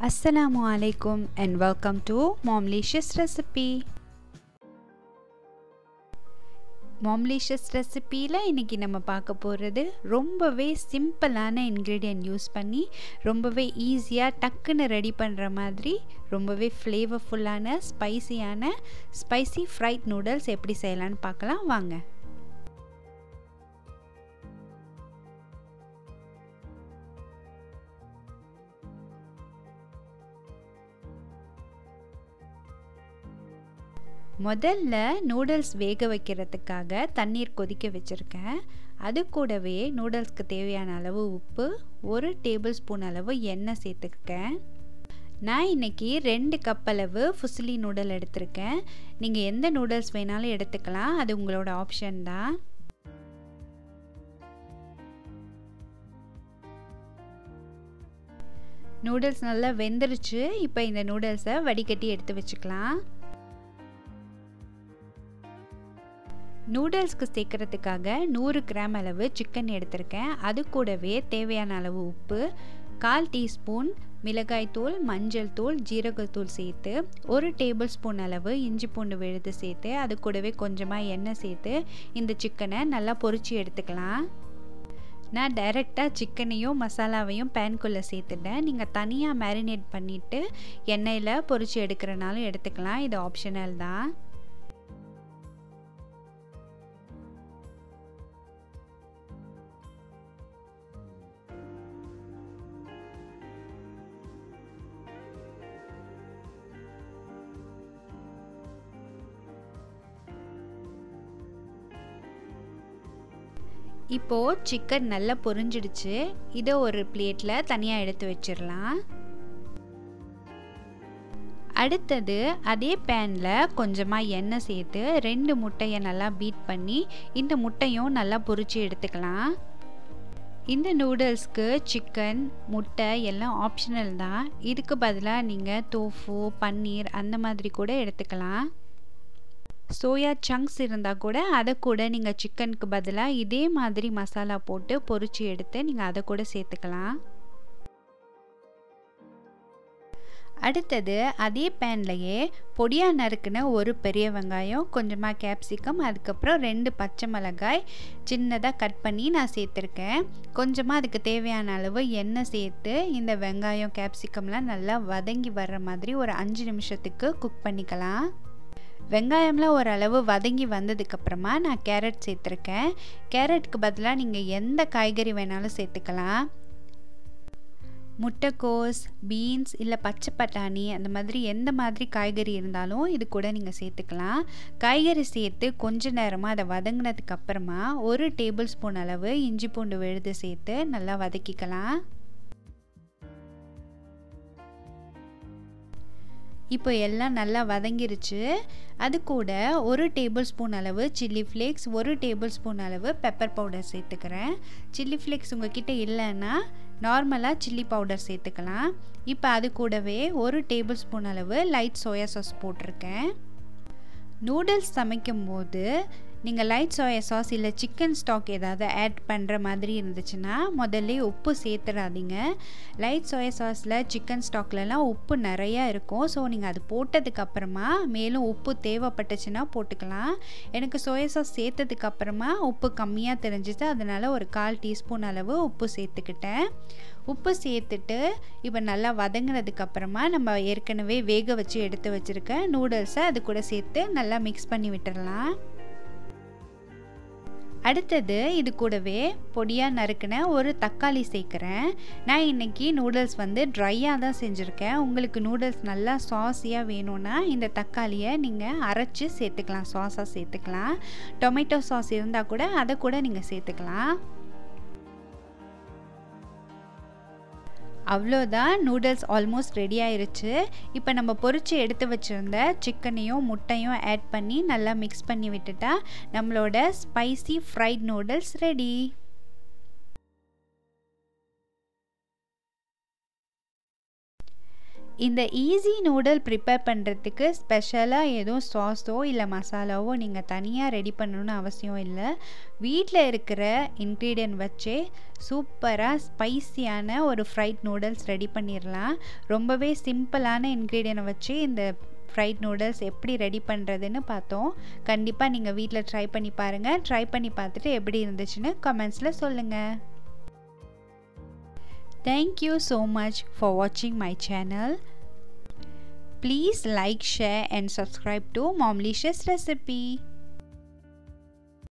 Assalamu alaikum and welcome to Momlicious Recipe. மாம்லிஷியஸ் ரெசிப்பியில் இன்றைக்கி நம்ம பார்க்க போகிறது ரொம்பவே சிம்பிளான இன்க்ரீடியன்ட் யூஸ் பண்ணி ரொம்பவே ஈஸியாக டக்குன்னு ரெடி பண்ணுற மாதிரி ரொம்பவே ஃப்ளேவர்ஃபுல்லான ஸ்பைசியான ஸ்பைசி ஃப்ரைட் நூடுல்ஸ் எப்படி செய்யலான்னு பார்க்கலாம் வாங்க முதல்ல நூடுல்ஸ் வேக வைக்கிறதுக்காக தண்ணீர் கொதிக்க வச்சுருக்கேன். அது கூடவே நூடுல்ஸ்க்கு தேவையான அளவு உப்பு ஒரு டேபிள் ஸ்பூன் அளவு எண்ணெய் சேர்த்துருக்கேன் நான் இன்றைக்கி ரெண்டு கப் அளவு ஃபுசிலி நூடல் எடுத்திருக்கேன். நீங்கள் எந்த நூடுல்ஸ் வேணாலும் எடுத்துக்கலாம். அது உங்களோட ஆப்ஷன் தான். நூடுல்ஸ் நல்லா வெந்துருச்சு. இப்போ இந்த நூடுல்ஸை வடிகட்டி எடுத்து வச்சுக்கலாம். நூடுல்ஸ்க்கு சேர்க்குறதுக்காக நூறு கிராம் அளவு சிக்கன் எடுத்திருக்கேன். அது கூடவே தேவையான அளவு உப்பு கால் டீஸ்பூன் மிளகாய்த்தூள் மஞ்சள் தூள் ஜீரகத்தூள் சேர்த்து ஒரு டேபிள் ஸ்பூன் அளவு இஞ்சி பூண்டு விழுது சேர்த்து அது கூடவே கொஞ்சமாக எண்ணெய் சேர்த்து இந்த சிக்கனை நல்லா பொறிச்சு எடுத்துக்கலாம். நான் டைரெக்டாக சிக்கனையும் மசாலாவையும் பேன்குள்ளே சேர்த்துட்டேன். நீங்கள் தனியாக மேரினேட் பண்ணிவிட்டு எண்ணெயில் பொறிச்சு எடுக்கிறனாலும் எடுத்துக்கலாம். இது ஆப்ஷனல் தான். இப்போது சிக்கன் நல்லா பொரிஞ்சிடுச்சு. இதை ஒரு பிளேட்டில் தனியாக எடுத்து வச்சிடலாம். அடுத்தது அதே பேனில் கொஞ்சமாக எண்ணெய் சேர்த்து ரெண்டு முட்டையை நல்லா பீட் பண்ணி இந்த முட்டையும் நல்லா பொரித்து எடுத்துக்கலாம். இந்த நூடுல்ஸ்க்கு சிக்கன் முட்டை எல்லாம் ஆப்ஷனல் தான். இதுக்கு பதிலாக நீங்கள் தோஃபு பன்னீர் அந்த மாதிரி கூட எடுத்துக்கலாம். சோயா சங்க்ஸ் இருந்தால் கூட அதை கூட நீங்கள் சிக்கனுக்கு பதிலாக இதே மாதிரி மசாலா போட்டு பொறிச்சு எடுத்து நீங்கள் அதை கூட சேர்த்துக்கலாம். அடுத்தது அதே பேன்லையே பொடியாக நறுக்குன ஒரு பெரிய வெங்காயம் கொஞ்சமாக கேப்சிகம் அதுக்கப்புறம் ரெண்டு பச்சை மிளகாய் சின்னதாக கட் பண்ணி நான் சேர்த்துருக்கேன். கொஞ்சமாக அதுக்கு தேவையான அளவு எண்ணெய் சேர்த்து இந்த வெங்காயம் கேப்சிகம்லாம் நல்லா வதங்கி வர்ற மாதிரி ஒரு அஞ்சு நிமிஷத்துக்கு குக் பண்ணிக்கலாம். வெங்காயம்லாம் ஓரளவு வதங்கி வந்ததுக்கப்புறமா நான் கேரட் சேர்த்துருக்கேன். கேரட்டுக்கு பதிலாக நீங்கள் எந்த காய்கறி வேணாலும் சேர்த்துக்கலாம். முட்டைக்கோஸ் பீன்ஸ் இல்லை பச்சை பட்டாணி அந்த மாதிரி எந்த மாதிரி காய்கறி இருந்தாலும் இது கூட நீங்கள் சேர்த்துக்கலாம். காய்கறி சேர்த்து கொஞ்ச நேரமாக அதை வதங்கினதுக்கப்புறமா ஒரு டேபிள் ஸ்பூன் அளவு இஞ்சி பூண்டு விழுது சேர்த்து நல்லா வதக்கிக்கலாம். இப்போ எல்லாம் நல்லா வதங்கிருச்சு. அது கூட ஒரு டேபிள் ஸ்பூன் அளவு சில்லி ஃப்ளேக்ஸ் ஒரு டேபிள் ஸ்பூன் அளவு பெப்பர் பவுடர் சேர்த்துக்கிறேன். சில்லி ஃப்ளேக்ஸ் உங்ககிட்ட இல்லைன்னா நார்மலாக சில்லி பவுடர் சேர்த்துக்கலாம். இப்போ அது கூடவே ஒரு டேபிள் ஸ்பூன் அளவு லைட் சோயா சாஸ் போட்டிருக்கேன். நூடுல்ஸ் சமைக்கும் போது நீங்கள் லைட் சோயா சாஸ் இல்லை சிக்கன் ஸ்டாக் ஏதாவது ஆட் பண்ணுற மாதிரி இருந்துச்சுன்னா முதல்ல உப்பு சேர்த்துடாதீங்க லைட் சோயா சாஸில் சிக்கன் ஸ்டாக்லலாம் உப்பு நிறையா இருக்கும். ஸோ நீங்கள் அது போட்டதுக்கப்புறமா மேலும் உப்பு தேவைப்பட்டுச்சுன்னா போட்டுக்கலாம். எனக்கு சோயா சாஸ் சேர்த்ததுக்கப்புறமா உப்பு கம்மியாக தெரிஞ்சிச்சு அதனால் ஒரு கால் டீஸ்பூன் அளவு உப்பு சேர்த்துக்கிட்டேன். உப்பு சேர்த்துட்டு இப்போ நல்லா வதங்கினதுக்கப்புறமா நம்ம ஏற்கனவே வேக வச்சு எடுத்து வச்சுருக்க நூடுல்ஸை அது கூட சேர்த்து நல்லா மிக்ஸ் பண்ணி விட்டுடலாம் அடுத்தது இது கூடவே பொடியாக நறுக்கின ஒரு தக்காளி சேர்க்குறேன். நான் இன்றைக்கி நூடுல்ஸ் வந்து ட்ரையாக தான் செஞ்சுருக்கேன். உங்களுக்கு நூடுல்ஸ் நல்லா சாஸியாக வேணும்னா இந்த தக்காளியை நீங்கள் அரைச்சி சேர்த்துக்கலாம். சாஸாக சேர்த்துக்கலாம். டொமேட்டோ சாஸ் இருந்தால் கூட அதை கூட நீங்கள் சேர்த்துக்கலாம். அவ்வளோதான் நூடுல்ஸ் ஆல்மோஸ்ட் ரெடி ஆயிருச்சு. இப்போ நம்ம பொறிச்சு எடுத்து வச்சுருந்த சிக்கனையும் முட்டையும் ஆட் பண்ணி நல்லா மிக்ஸ் பண்ணி விட்டுட்டா நம்மளோட ஸ்பைசி ஃப்ரைட் நூடுல்ஸ் ரெடி இந்த ஈஸி நூடுல் ப்ரிப்பேர் பண்ணுறதுக்கு ஸ்பெஷலாக எதுவும் சாஸோ இல்லை மசாலாவோ நீங்கள் தனியாக ரெடி பண்ணணும்னு அவசியம் இல்லை. வீட்டில் இருக்கிற இன்க்ரீடியன்ட் வச்சே சூப்பராக ஸ்பைசியான ஒரு ஃப்ரைட் நூடுல்ஸ் ரெடி பண்ணிடலாம் ரொம்பவே சிம்பிளான இன்க்ரீடியன்ட் வச்சு இந்த ஃப்ரைட் நூடுல்ஸ் எப்படி ரெடி பண்ணுறதுன்னு பார்த்தோம். கண்டிப்பாக நீங்கள் வீட்டில் ட்ரை பண்ணி பாருங்கள் ட்ரை பண்ணி பார்த்துட்டு எப்படி இருந்துச்சுன்னு கமெண்ட்ஸில் சொல்லுங்கள் Thank you so much for watching my channel. Please like, share and subscribe to Momlicious Recipe.